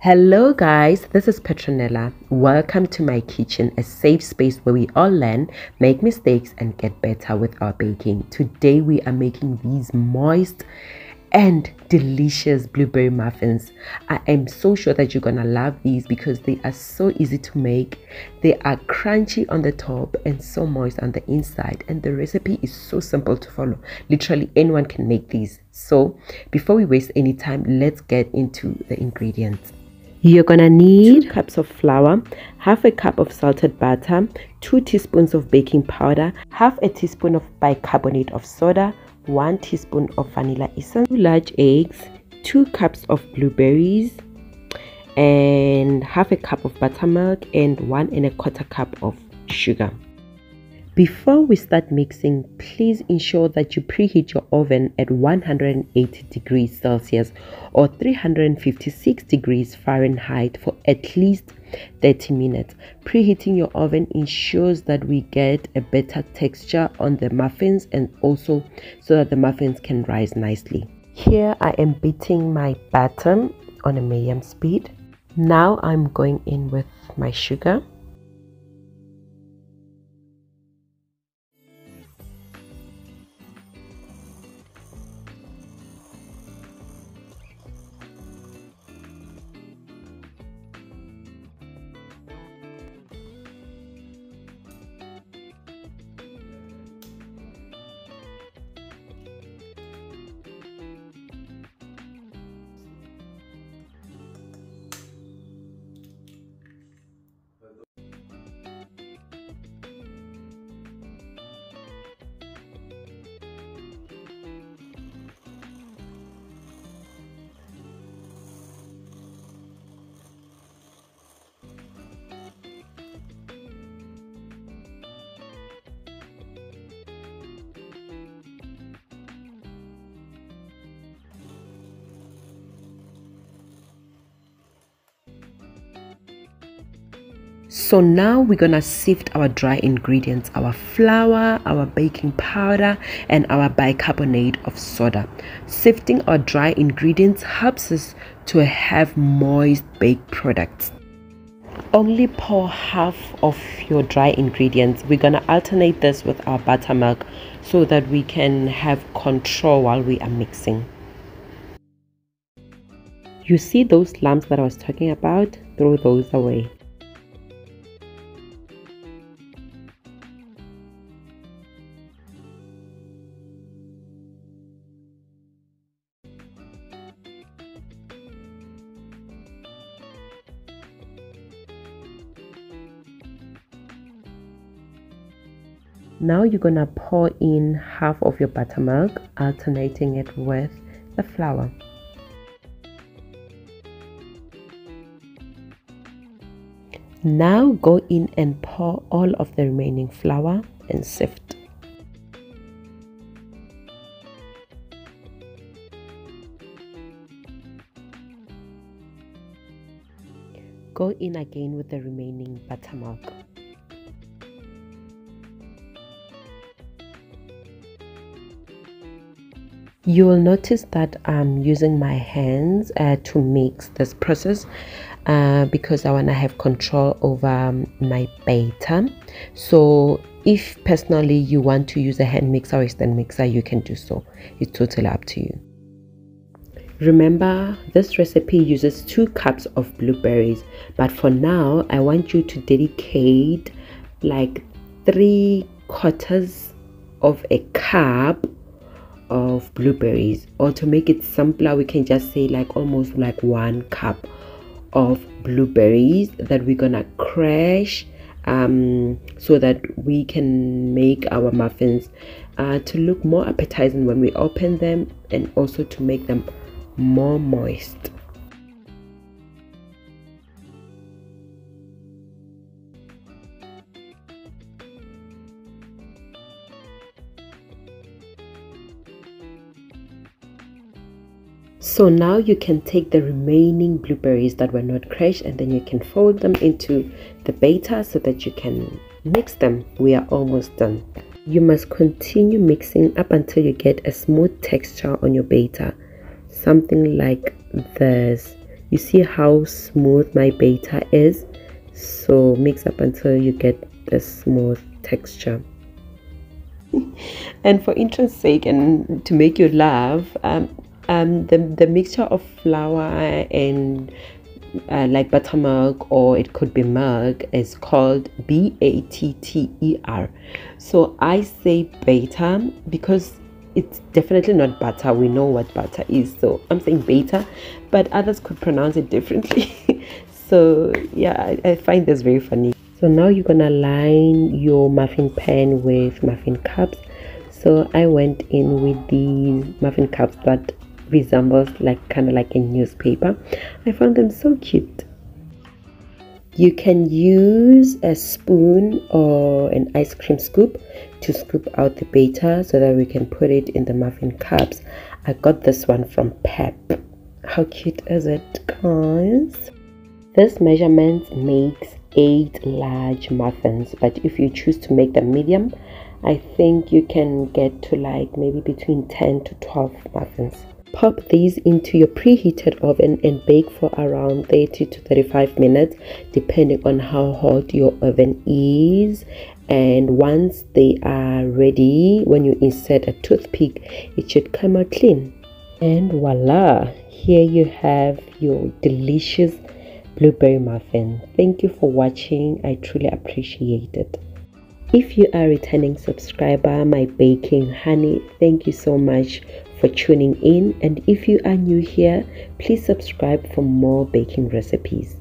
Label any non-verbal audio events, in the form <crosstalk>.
Hello, guys, this is Patronela. Welcome to my kitchen, a safe space where we all learn, make mistakes, and get better with our baking. Today, we are making these moist and delicious blueberry muffins. I am so sure that you're gonna love these because they are so easy to make. They are crunchy on the top and so moist on the inside, and the recipe is so simple to follow. Literally, anyone can make these. So, before we waste any time, let's get into the ingredients. You're gonna need two cups of flour, half a cup of salted butter, two teaspoons of baking powder, half a teaspoon of bicarbonate of soda, one teaspoon of vanilla essence, two large eggs, two cups of blueberries, and half a cup of buttermilk and one and a quarter cup of sugar. Before we start mixing, please ensure that you preheat your oven at 180 degrees Celsius or 356 degrees Fahrenheit for at least 30 minutes. Preheating your oven ensures that we get a better texture on the muffins and also so that the muffins can rise nicely. Here I am beating my batter on a medium speed. Now I'm going in with my sugar So now we're gonna sift our dry ingredients, our flour, our baking powder, and our bicarbonate of soda. Sifting our dry ingredients helps us to have moist baked products. Only pour half of your dry ingredients. We're gonna alternate this with our buttermilk so that we can have control while we are mixing. You see those lumps that I was talking about? Throw those away. Now you're gonna pour in half of your buttermilk, alternating it with the flour. Now go in and pour all of the remaining flour and sift. Go in again with the remaining buttermilk. You will notice that I'm using my hands uh, to mix this process uh, because I want to have control over um, my batter so if personally you want to use a hand mixer or a stand mixer you can do so. It's totally up to you. Remember, this recipe uses two cups of blueberries, but for now, I want you to dedicate like three quarters of a cup of blueberries or to make it simpler we can just say like almost like one cup of blueberries that we're gonna crush um, so that we can make our muffins uh, to look more appetizing when we open them and also to make them more moist so now you can take the remaining blueberries that were not crushed and then you can fold them into the batter so that you can mix them. We are almost done. You must continue mixing up until you get a smooth texture on your batter something like this. You see how smooth my batter is? So mix up until you get the smooth texture. <laughs> And for interest's sake and to make you laugh um, um, the, the mixture of flour and uh, like buttermilk or it could be milk is called b-a-t-t-e-r so i say beta because it's definitely not butter. We know what butter is so i'm saying beta but others could pronounce it differently. <laughs> So yeah I, I find this very funny. So now you're gonna line your muffin pan with muffin cups. So i went in with these muffin cups that resembles like kind of like a newspaper. I found them so cute. You can use a spoon or an ice cream scoop to scoop out the batter so that we can put it in the muffin cups. I got this one from pep. How cute is it guys? This measurement makes eight large muffins but if you choose to make them medium i think you can get to like maybe between 10 to 12 muffins pop these into your preheated oven and bake for around 30 to 35 minutes depending on how hot your oven is. And once they are ready when you insert a toothpick it should come out clean. And voila here you have your delicious blueberry muffin. Thank you for watching. I truly appreciate it. If you are a returning subscriber my baking honey thank you so much for tuning in. And if you are new here, please subscribe for more baking recipes.